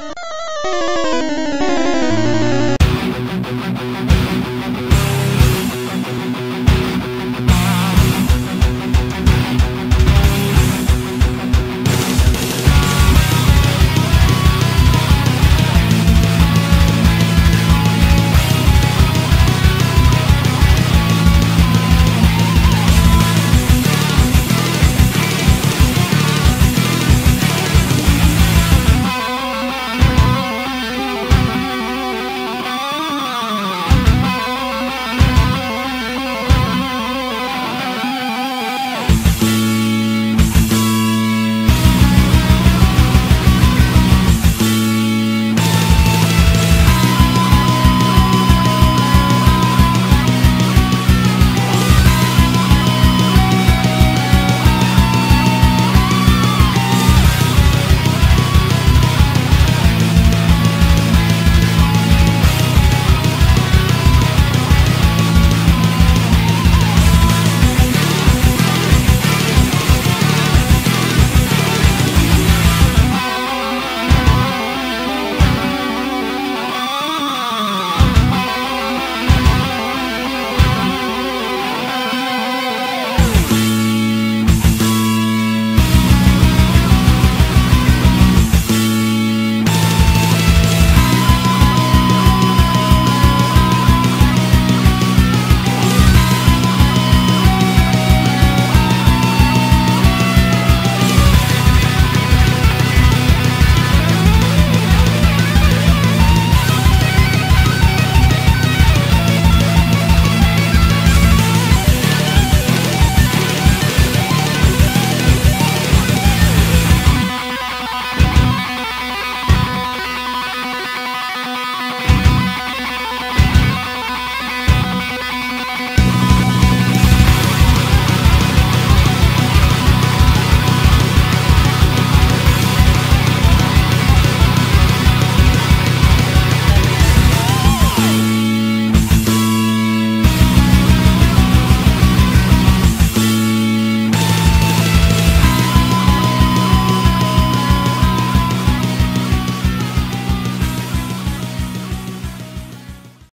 Música